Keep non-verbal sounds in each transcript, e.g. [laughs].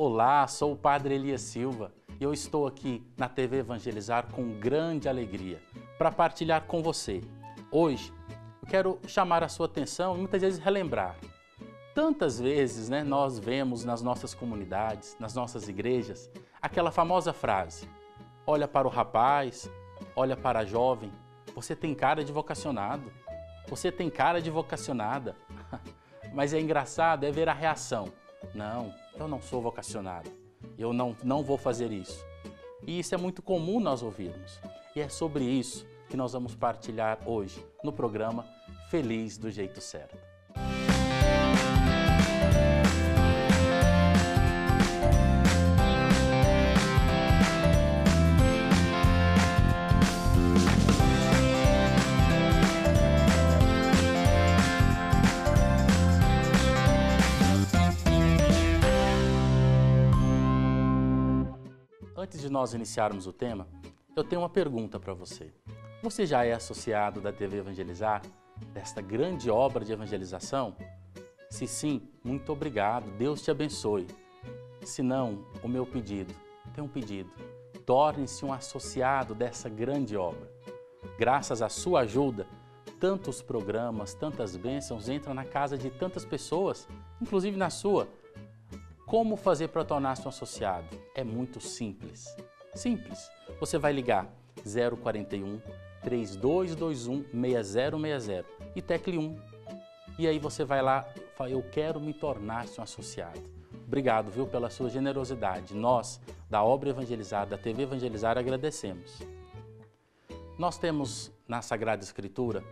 Olá, sou o Padre Elias Silva e eu estou aqui na TV Evangelizar com grande alegria para partilhar com você. Hoje eu quero chamar a sua atenção e muitas vezes relembrar. Tantas vezes né, nós vemos nas nossas comunidades, nas nossas igrejas, aquela famosa frase: olha para o rapaz, olha para a jovem, você tem cara de vocacionado, você tem cara de vocacionada. [laughs] Mas é engraçado é ver a reação. Não, eu não sou vocacionado. Eu não, não vou fazer isso. E isso é muito comum nós ouvirmos. E é sobre isso que nós vamos partilhar hoje no programa Feliz do Jeito Certo. Antes de nós iniciarmos o tema, eu tenho uma pergunta para você. Você já é associado da TV Evangelizar, desta grande obra de evangelização? Se sim, muito obrigado, Deus te abençoe. Se não, o meu pedido, tem um pedido, torne-se um associado dessa grande obra. Graças à sua ajuda, tantos programas, tantas bênçãos entram na casa de tantas pessoas, inclusive na sua. Como fazer para tornar-se um associado? É muito simples. Simples. Você vai ligar 041 3221 6060 e tecle 1. E aí você vai lá, fala, eu quero me tornar-se um associado. Obrigado, viu, pela sua generosidade. Nós, da Obra Evangelizada, da TV Evangelizar, agradecemos. Nós temos na Sagrada Escritura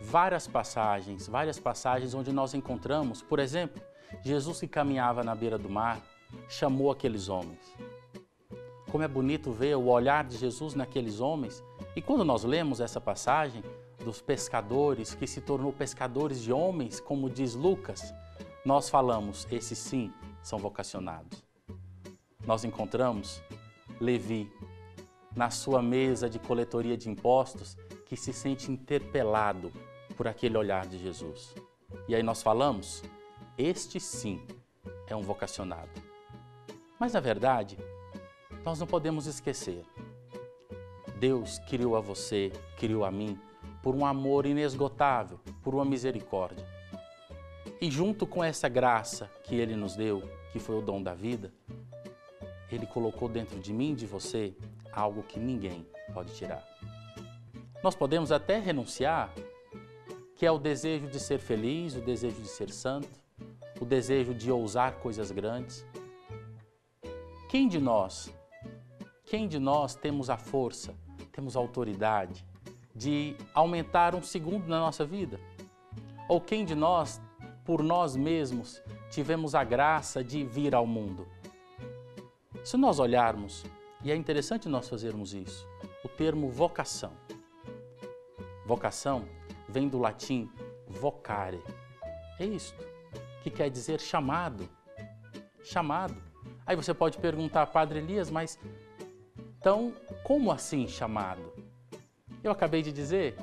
várias passagens, várias passagens onde nós encontramos, por exemplo, Jesus que caminhava na beira do mar, chamou aqueles homens. Como é bonito ver o olhar de Jesus naqueles homens. E quando nós lemos essa passagem dos pescadores, que se tornou pescadores de homens, como diz Lucas, nós falamos, esses sim são vocacionados. Nós encontramos Levi na sua mesa de coletoria de impostos, que se sente interpelado por aquele olhar de Jesus. E aí nós falamos, este sim é um vocacionado. Mas na verdade, nós não podemos esquecer. Deus criou a você, criou a mim, por um amor inesgotável, por uma misericórdia. E junto com essa graça que Ele nos deu, que foi o dom da vida, Ele colocou dentro de mim e de você algo que ninguém pode tirar. Nós podemos até renunciar, que é o desejo de ser feliz, o desejo de ser santo, o desejo de ousar coisas grandes. Quem de nós, quem de nós temos a força, temos a autoridade de aumentar um segundo na nossa vida? Ou quem de nós, por nós mesmos, tivemos a graça de vir ao mundo? Se nós olharmos, e é interessante nós fazermos isso, o termo vocação. Vocação vem do latim vocare. É isto que quer dizer chamado. Chamado. Aí você pode perguntar, Padre Elias, mas então como assim chamado? Eu acabei de dizer,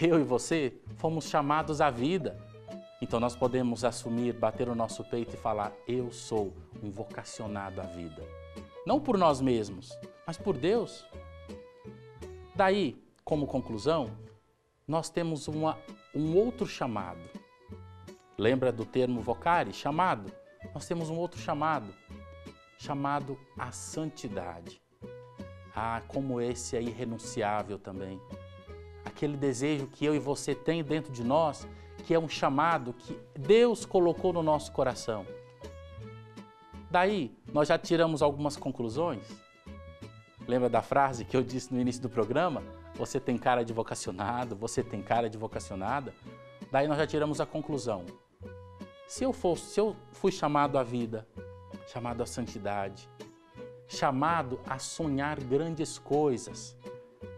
eu e você fomos chamados à vida. Então nós podemos assumir, bater o nosso peito e falar: Eu sou um vocacionado à vida. Não por nós mesmos, mas por Deus. Daí, como conclusão, nós temos uma, um outro chamado Lembra do termo vocare, chamado? Nós temos um outro chamado, chamado a santidade. Ah, como esse é irrenunciável também. Aquele desejo que eu e você tem dentro de nós, que é um chamado que Deus colocou no nosso coração. Daí, nós já tiramos algumas conclusões. Lembra da frase que eu disse no início do programa? Você tem cara de vocacionado, você tem cara de vocacionada. Daí nós já tiramos a conclusão. Se eu fosse, se eu fui chamado à vida, chamado à santidade, chamado a sonhar grandes coisas,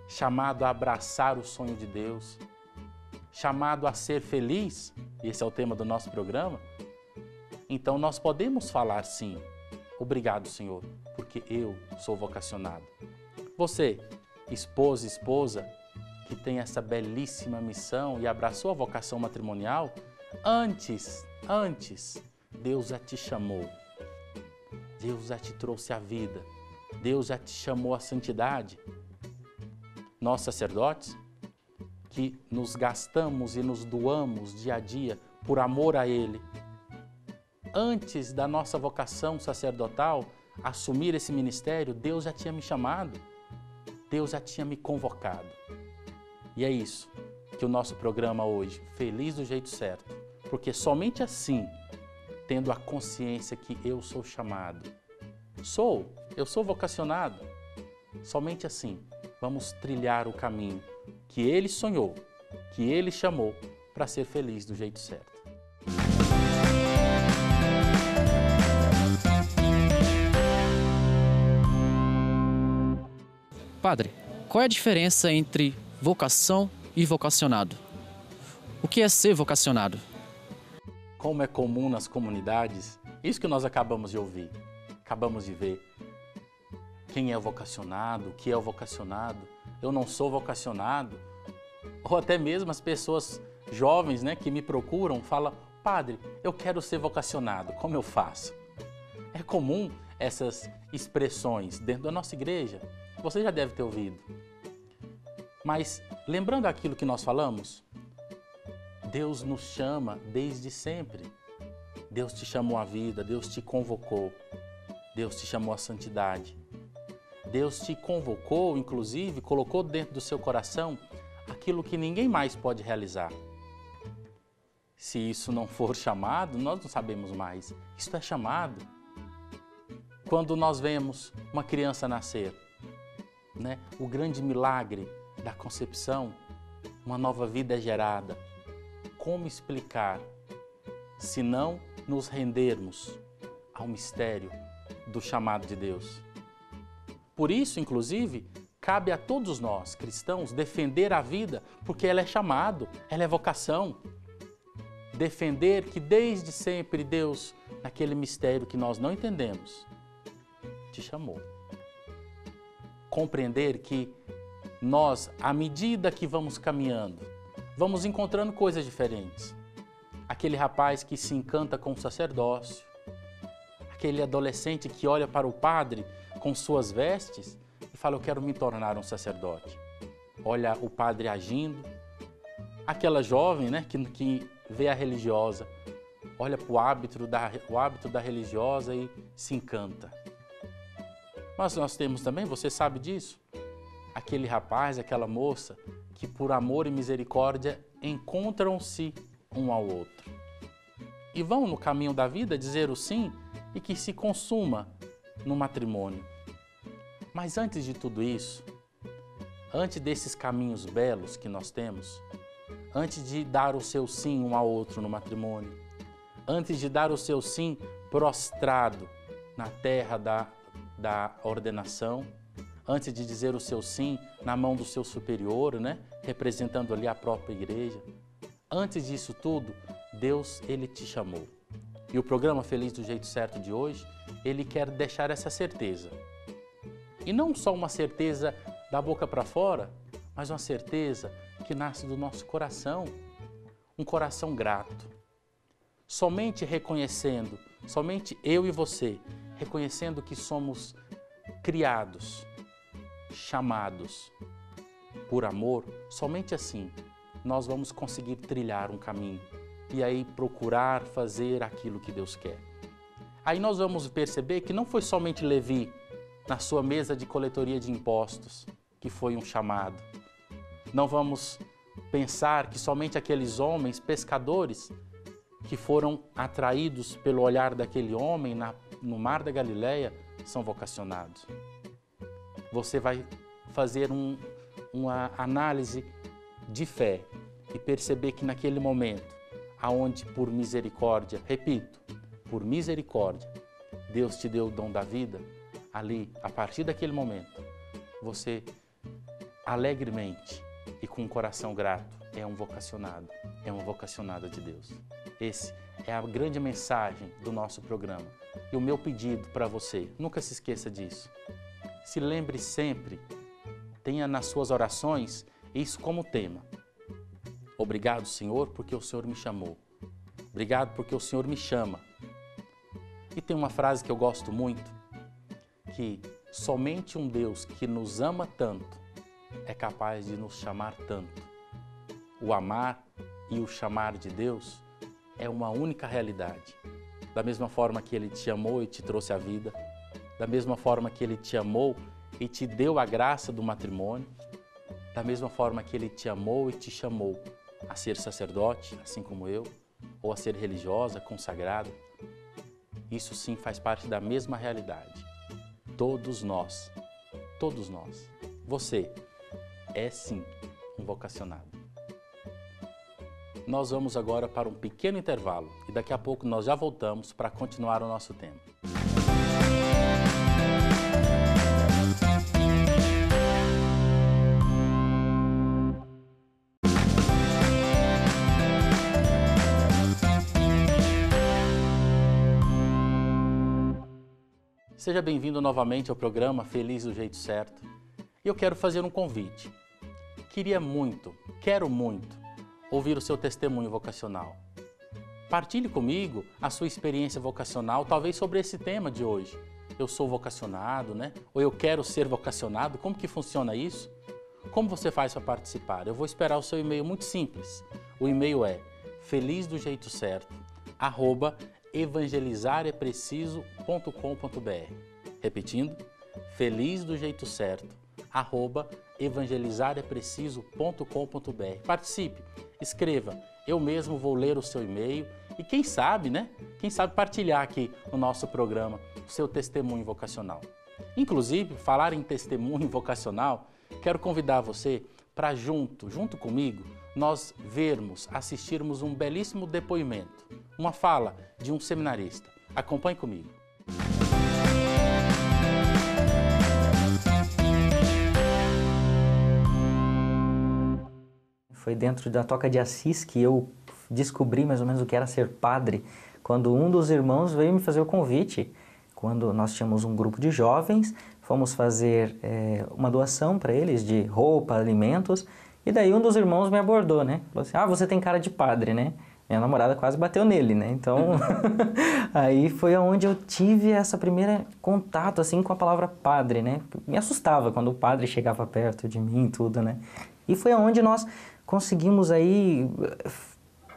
chamado a abraçar o sonho de Deus, chamado a ser feliz, esse é o tema do nosso programa, então nós podemos falar sim. Obrigado, Senhor, porque eu sou vocacionado. Você, esposa, esposa, que tem essa belíssima missão e abraçou a vocação matrimonial, antes Antes, Deus já te chamou. Deus já te trouxe a vida. Deus já te chamou à santidade. Nós, sacerdotes, que nos gastamos e nos doamos dia a dia por amor a Ele. Antes da nossa vocação sacerdotal assumir esse ministério, Deus já tinha me chamado, Deus já tinha me convocado. E é isso que o nosso programa hoje, Feliz do Jeito Certo, porque somente assim, tendo a consciência que eu sou chamado, sou, eu sou vocacionado, somente assim vamos trilhar o caminho que Ele sonhou, que Ele chamou para ser feliz do jeito certo. Padre, qual é a diferença entre vocação e vocacionado? O que é ser vocacionado? Como é comum nas comunidades, isso que nós acabamos de ouvir, acabamos de ver. Quem é vocacionado, o que é o vocacionado, eu não sou vocacionado, ou até mesmo as pessoas jovens né, que me procuram falam, padre, eu quero ser vocacionado, como eu faço? É comum essas expressões dentro da nossa igreja, você já deve ter ouvido. Mas lembrando aquilo que nós falamos, Deus nos chama desde sempre. Deus te chamou à vida, Deus te convocou, Deus te chamou à santidade. Deus te convocou, inclusive, colocou dentro do seu coração aquilo que ninguém mais pode realizar. Se isso não for [laughs] chamado, nós não sabemos mais. Isto é chamado. Quando nós vemos uma criança nascer, né? o grande milagre da concepção, uma nova vida é gerada. Como explicar se não nos rendermos ao mistério do chamado de Deus? Por isso, inclusive, cabe a todos nós, cristãos, defender a vida, porque ela é chamado, ela é vocação. Defender que desde sempre Deus, naquele mistério que nós não entendemos, te chamou. Compreender que nós, à medida que vamos caminhando, vamos encontrando coisas diferentes. Aquele rapaz que se encanta com o sacerdócio, aquele adolescente que olha para o padre com suas vestes e fala: Eu quero me tornar um sacerdote. Olha o padre agindo. Aquela jovem né, que, que vê a religiosa, olha para o hábito da, o hábito da religiosa e se encanta. Mas nós temos também, você sabe disso, aquele rapaz, aquela moça que por amor e misericórdia encontram-se um ao outro. E vão no caminho da vida dizer o sim e que se consuma no matrimônio. Mas antes de tudo isso, antes desses caminhos belos que nós temos, antes de dar o seu sim um ao outro no matrimônio, antes de dar o seu sim prostrado na terra da, da ordenação, antes de dizer o seu sim na mão do seu superior, né? representando ali a própria igreja. Antes disso tudo, Deus ele te chamou. E o programa Feliz do Jeito Certo de hoje, ele quer deixar essa certeza e não só uma certeza da boca para fora, mas uma certeza que nasce do nosso coração, um coração grato. Somente reconhecendo, somente eu e você, reconhecendo que somos criados, chamados por amor, somente assim nós vamos conseguir trilhar um caminho e aí procurar fazer aquilo que Deus quer. Aí nós vamos perceber que não foi somente Levi na sua mesa de coletoria de impostos, que foi um chamado. Não vamos pensar que somente aqueles homens pescadores que foram atraídos pelo olhar daquele homem na, no mar da Galileia são vocacionados. Você vai fazer um, uma análise de fé e perceber que naquele momento, aonde por misericórdia, repito, por misericórdia, Deus te deu o dom da vida, ali, a partir daquele momento, você alegremente e com um coração grato é um vocacionado, é uma vocacionada de Deus. Esse é a grande mensagem do nosso programa. E o meu pedido para você, nunca se esqueça disso. Se lembre sempre, tenha nas suas orações isso como tema. Obrigado, Senhor, porque o Senhor me chamou. Obrigado porque o Senhor me chama. E tem uma frase que eu gosto muito, que somente um Deus que nos ama tanto é capaz de nos chamar tanto. O amar e o chamar de Deus é uma única realidade. Da mesma forma que Ele te amou e te trouxe a vida, da mesma forma que Ele te amou e te deu a graça do matrimônio, da mesma forma que Ele te amou e te chamou a ser sacerdote, assim como eu, ou a ser religiosa, consagrada, isso sim faz parte da mesma realidade. Todos nós, todos nós, você é sim um vocacionado. Nós vamos agora para um pequeno intervalo e daqui a pouco nós já voltamos para continuar o nosso tempo. Seja bem-vindo novamente ao programa Feliz do Jeito Certo. E eu quero fazer um convite. Queria muito, quero muito, ouvir o seu testemunho vocacional. Partilhe comigo a sua experiência vocacional, talvez sobre esse tema de hoje. Eu sou vocacionado, né? Ou eu quero ser vocacionado. Como que funciona isso? Como você faz para participar? Eu vou esperar o seu e-mail muito simples. O e-mail é feliz do jeito certo, arroba evangelizarepreciso.com.br. Repetindo, feliz do jeito certo, arroba evangelizarepreciso.com.br. Participe, escreva, eu mesmo vou ler o seu e-mail e quem sabe, né? Quem sabe partilhar aqui no nosso programa o seu testemunho vocacional. Inclusive, falar em testemunho vocacional, quero convidar você para junto, junto comigo, nós vermos, assistirmos um belíssimo depoimento, uma fala de um seminarista. Acompanhe comigo. Foi dentro da Toca de Assis que eu descobri mais ou menos o que era ser padre, quando um dos irmãos veio me fazer o convite. Quando nós tínhamos um grupo de jovens, fomos fazer é, uma doação para eles de roupa, alimentos, e daí um dos irmãos me abordou, né? Falou assim: Ah, você tem cara de padre, né? Minha namorada quase bateu nele, né? Então, [laughs] aí foi onde eu tive essa primeira contato, assim, com a palavra padre, né? Me assustava quando o padre chegava perto de mim e tudo, né? E foi onde nós conseguimos aí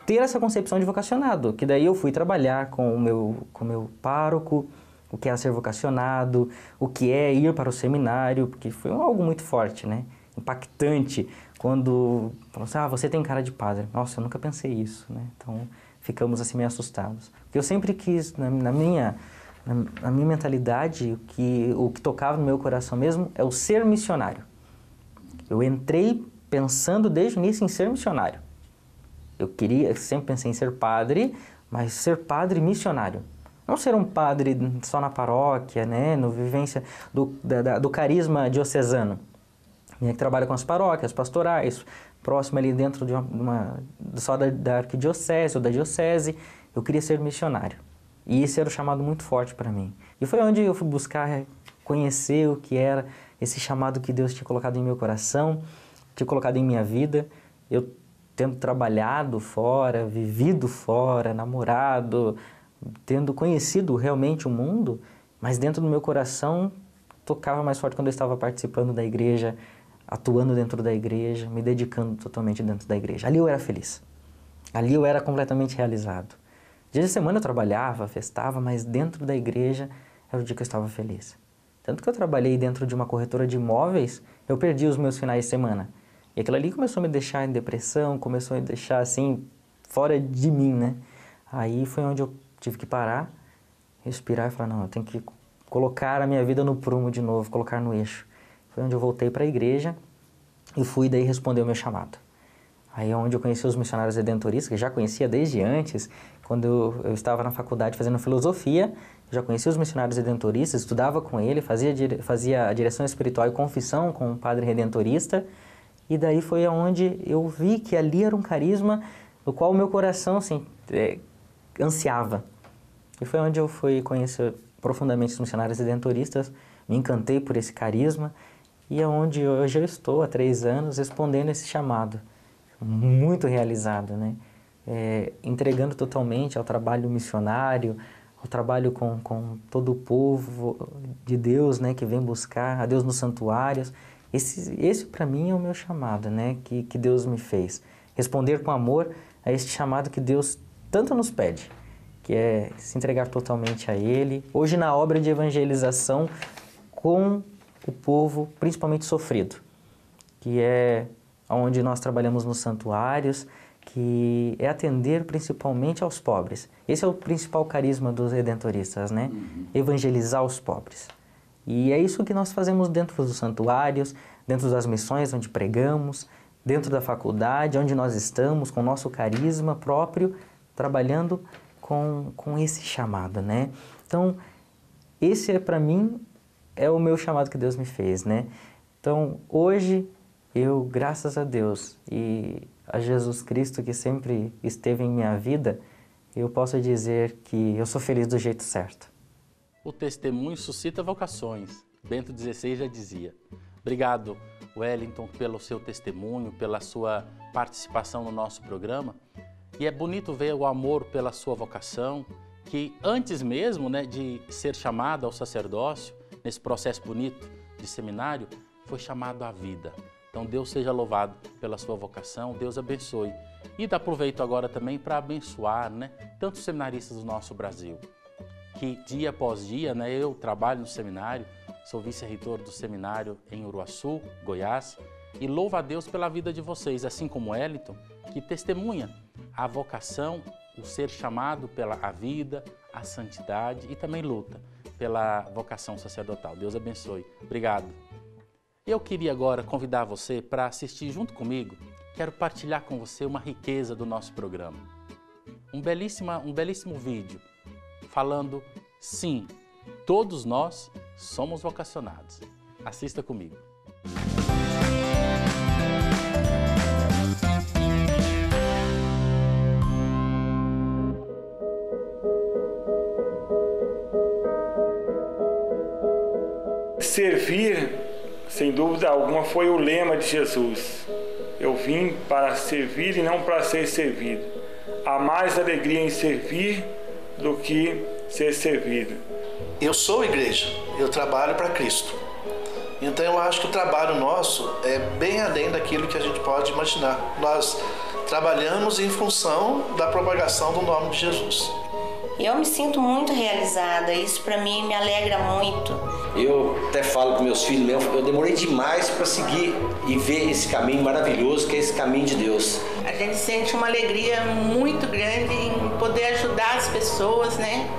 ter essa concepção de vocacionado, que daí eu fui trabalhar com o meu, com o meu pároco, o que é ser vocacionado, o que é ir para o seminário, porque foi algo muito forte, né? Impactante quando falou assim, ah, você tem cara de padre. Nossa, eu nunca pensei isso, né? Então, ficamos assim meio assustados. Porque eu sempre quis, na, na minha, na, minha mentalidade, o que, o que tocava no meu coração mesmo é o ser missionário. Eu entrei pensando desde o início em ser missionário. Eu queria, sempre pensei em ser padre, mas ser padre missionário. Não ser um padre só na paróquia, né, no vivência do, da, do carisma diocesano que trabalha com as paróquias, pastorais, próximo ali dentro de uma, uma só da, da arquidiocese ou da diocese, eu queria ser missionário. E esse era o chamado muito forte para mim. E foi onde eu fui buscar conhecer o que era esse chamado que Deus tinha colocado em meu coração, tinha colocado em minha vida. Eu tendo trabalhado fora, vivido fora, namorado, tendo conhecido realmente o mundo, mas dentro do meu coração tocava mais forte quando eu estava participando da igreja, atuando dentro da igreja, me dedicando totalmente dentro da igreja. Ali eu era feliz. Ali eu era completamente realizado. Dia de semana eu trabalhava, festava, mas dentro da igreja era o dia que eu estava feliz. Tanto que eu trabalhei dentro de uma corretora de imóveis, eu perdi os meus finais de semana. E aquilo ali começou a me deixar em depressão, começou a me deixar assim, fora de mim, né? Aí foi onde eu tive que parar, respirar e falar: não, eu tenho que colocar a minha vida no prumo de novo, colocar no eixo. Foi onde eu voltei para a igreja e fui daí responder o meu chamado. Aí é onde eu conheci os missionários redentoristas, que já conhecia desde antes, quando eu, eu estava na faculdade fazendo filosofia, já conhecia os missionários redentoristas, estudava com ele, fazia, fazia a direção espiritual e confissão com um padre redentorista, e daí foi aonde eu vi que ali era um carisma do qual o meu coração assim, é, ansiava. E foi onde eu fui conhecer profundamente os missionários redentoristas, me encantei por esse carisma, e é onde hoje eu estou há três anos respondendo esse chamado, muito realizado, né? É, entregando totalmente ao trabalho missionário, o trabalho com, com todo o povo de Deus, né, que vem buscar a Deus nos santuários. Esse, esse para mim é o meu chamado, né, que, que Deus me fez. Responder com amor a este chamado que Deus tanto nos pede, que é se entregar totalmente a Ele. Hoje na obra de evangelização com o povo, principalmente sofrido, que é onde nós trabalhamos nos santuários, que é atender principalmente aos pobres. Esse é o principal carisma dos redentoristas, né? Uhum. Evangelizar os pobres. E é isso que nós fazemos dentro dos santuários, dentro das missões onde pregamos, dentro da faculdade, onde nós estamos, com o nosso carisma próprio, trabalhando com, com esse chamado, né? Então, esse é para mim é o meu chamado que Deus me fez, né? Então, hoje eu, graças a Deus e a Jesus Cristo que sempre esteve em minha vida, eu posso dizer que eu sou feliz do jeito certo. O testemunho suscita vocações. Bento XVI já dizia. Obrigado, Wellington, pelo seu testemunho, pela sua participação no nosso programa. E é bonito ver o amor pela sua vocação, que antes mesmo né, de ser chamado ao sacerdócio, nesse processo bonito de seminário, foi chamado à vida. Então Deus seja louvado pela sua vocação, Deus abençoe. E aproveito agora também para abençoar né, tantos seminaristas do nosso Brasil, que dia após dia, né, eu trabalho no seminário, sou vice-reitor do seminário em Uruaçu, Goiás, e louvo a Deus pela vida de vocês, assim como Eliton, que testemunha a vocação, o ser chamado pela a vida, a santidade e também luta pela vocação sacerdotal. Deus abençoe. Obrigado. Eu queria agora convidar você para assistir junto comigo. Quero partilhar com você uma riqueza do nosso programa. Um, belíssima, um belíssimo vídeo falando, sim, todos nós somos vocacionados. Assista comigo. Servir sem dúvida alguma, foi o lema de Jesus. Eu vim para servir e não para ser servido. Há mais alegria em servir do que ser servido. Eu sou igreja, eu trabalho para Cristo. Então eu acho que o trabalho nosso é bem além daquilo que a gente pode imaginar. Nós trabalhamos em função da propagação do nome de Jesus. Eu me sinto muito realizada, isso para mim me alegra muito. Eu até falo com meus filhos, eu demorei demais para seguir e ver esse caminho maravilhoso que é esse caminho de Deus. A gente sente uma alegria muito grande em poder ajudar as pessoas, né?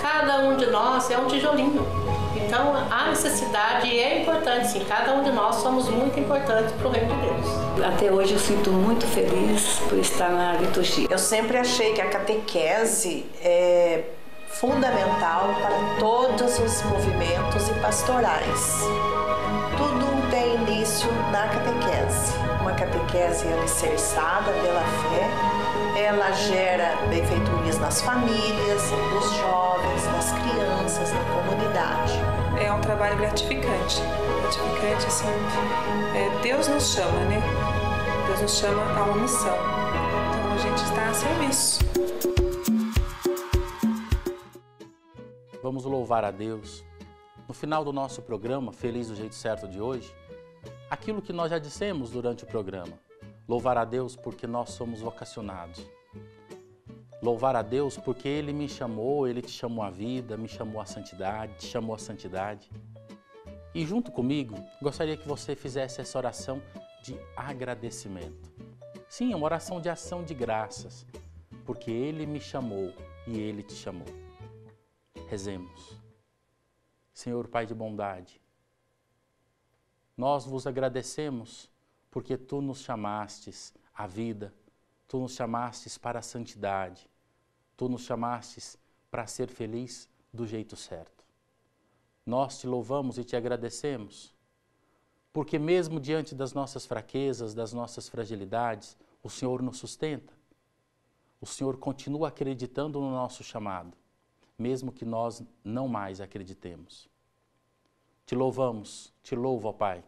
Cada um de nós é um tijolinho. Então a necessidade é importante, sim. Cada um de nós somos muito importantes para o reino de Deus. Até hoje eu sinto muito feliz por estar na liturgia. Eu sempre achei que a catequese é fundamental para todos os movimentos e pastorais. Tudo tem início na catequese. Uma catequese alicerçada pela fé, ela gera benfeitorias nas famílias, nos jovens, nas crianças, na comunidade. Trabalho gratificante, gratificante assim. É, Deus nos chama, né? Deus nos chama a uma missão. Então a gente está a serviço. Vamos louvar a Deus. No final do nosso programa, Feliz do Jeito Certo de hoje, aquilo que nós já dissemos durante o programa. Louvar a Deus porque nós somos vocacionados. Louvar a Deus porque Ele me chamou, Ele te chamou à vida, me chamou à santidade, te chamou à santidade. E junto comigo, gostaria que você fizesse essa oração de agradecimento. Sim, é uma oração de ação de graças, porque Ele me chamou e Ele te chamou. Rezemos. Senhor Pai de bondade, nós vos agradecemos porque tu nos chamastes à vida, tu nos chamastes para a santidade, tu nos chamastes para ser feliz do jeito certo. Nós te louvamos e te agradecemos, porque mesmo diante das nossas fraquezas, das nossas fragilidades, o Senhor nos sustenta. O Senhor continua acreditando no nosso chamado mesmo que nós não mais acreditemos. Te louvamos, te louvo, ó Pai,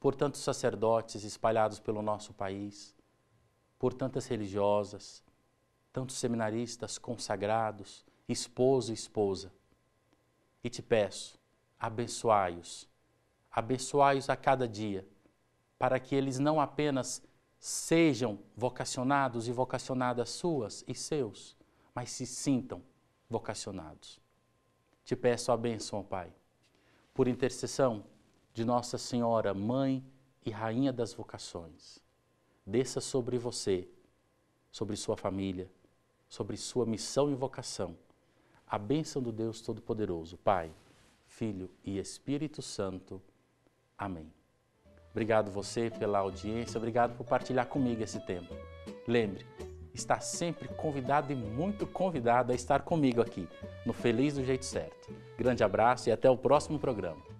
por tantos sacerdotes espalhados pelo nosso país, por tantas religiosas, tantos seminaristas consagrados esposo e esposa. E te peço, abençoai-os, abençoai-os a cada dia, para que eles não apenas sejam vocacionados e vocacionadas suas e seus, mas se sintam vocacionados. Te peço a bênção, Pai, por intercessão de Nossa Senhora, Mãe e Rainha das Vocações. Desça sobre você, sobre sua família, sobre sua missão e vocação, a bênção do Deus Todo-Poderoso, Pai, Filho e Espírito Santo. Amém. Obrigado você pela audiência, obrigado por partilhar comigo esse tempo. Lembre, está sempre convidado e muito convidado a estar comigo aqui no Feliz do Jeito Certo. Grande abraço e até o próximo programa.